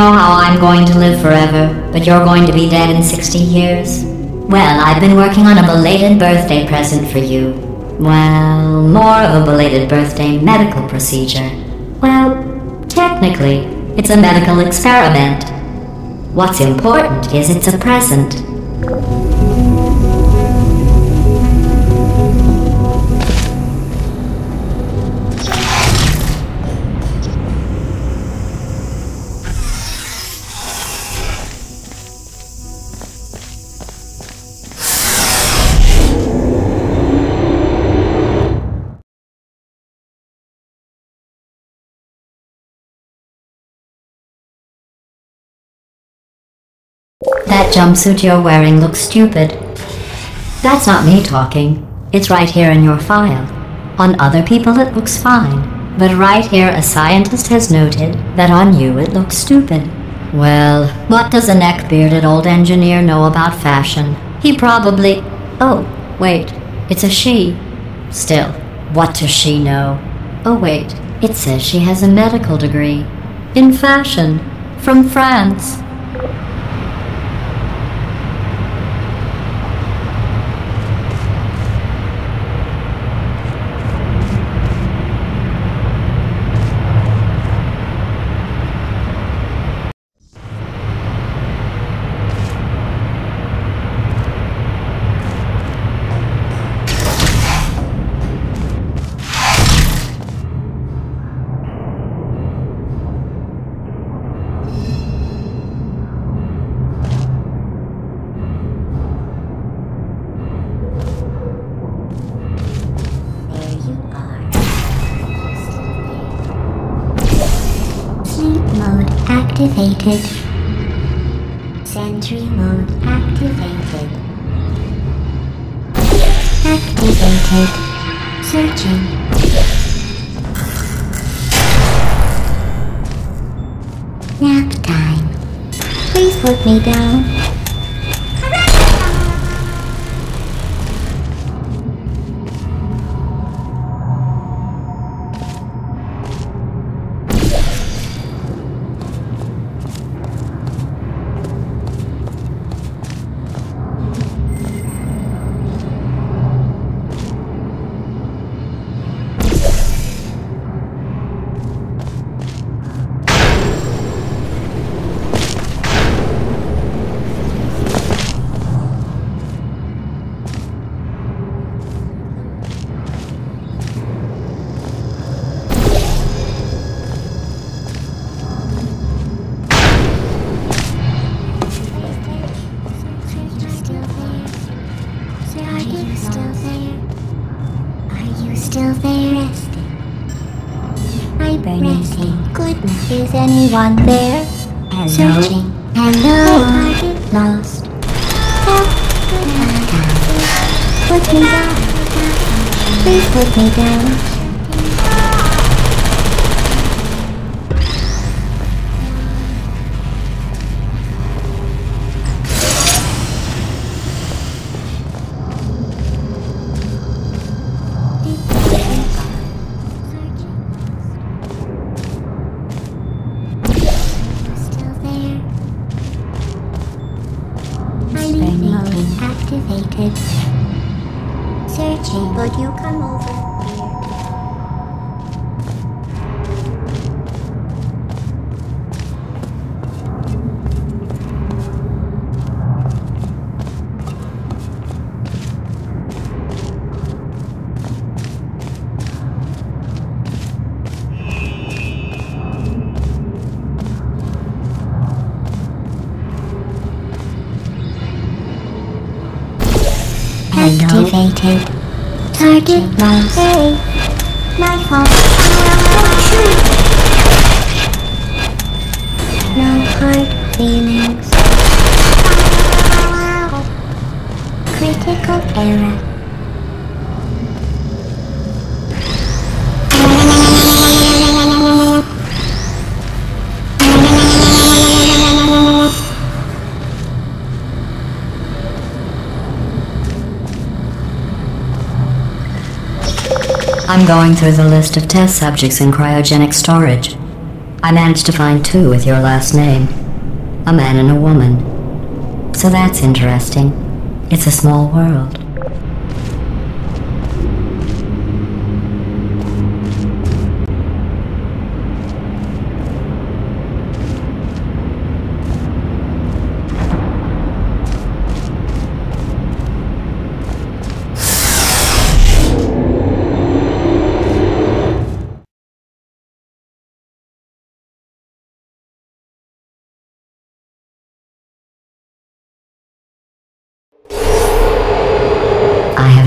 know how I'm going to live forever, but you're going to be dead in 60 years? Well, I've been working on a belated birthday present for you. Well, more of a belated birthday medical procedure. Well, technically, it's a medical experiment. What's important is it's a present. Jumpsuit you're wearing looks stupid. That's not me talking. It's right here in your file. On other people it looks fine, but right here a scientist has noted that on you it looks stupid. Well, what does a neck-bearded old engineer know about fashion? He probably... Oh, wait, it's a she. Still, what does she know? Oh wait, it says she has a medical degree. In fashion. From France. Activated. Sentry mode activated. Activated. Searching. Nap time. Please put me down. Hibernating. Goodness. Is anyone there? Hello. Searching. Hello. Lost. Put me down. Please put me down. Searching, but you come over Activated. Target lost. Hey, my fault. No hard feelings. Critical error. I'm going through the list of test subjects in cryogenic storage. I managed to find two with your last name a man and a woman. So that's interesting. It's a small world.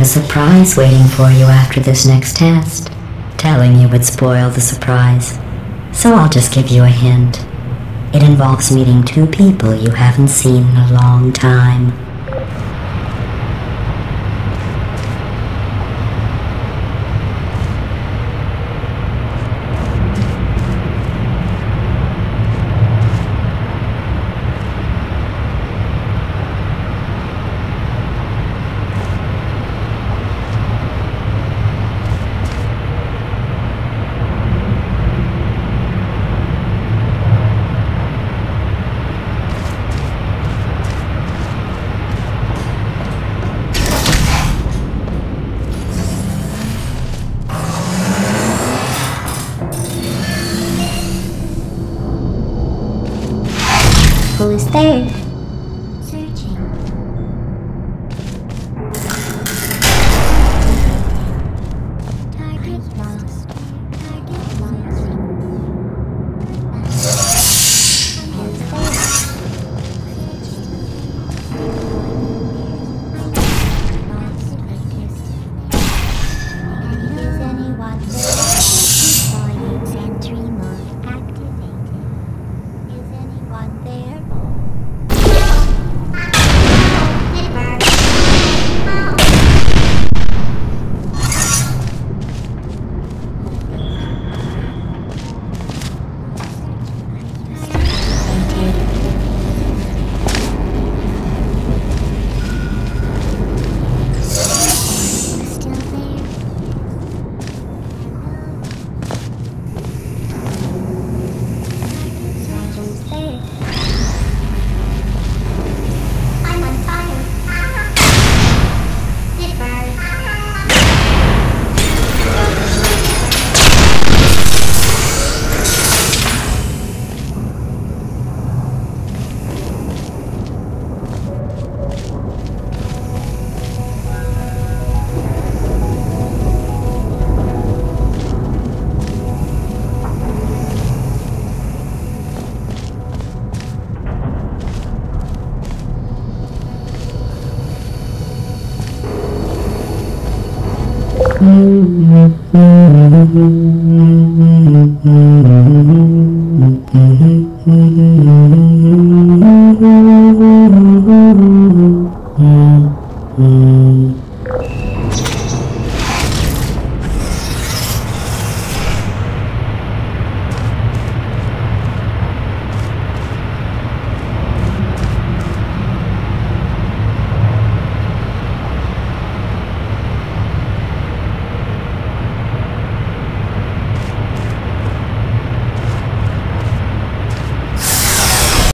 A surprise waiting for you after this next test. Telling you would spoil the surprise. So I'll just give you a hint. It involves meeting two people you haven't seen in a long time. Who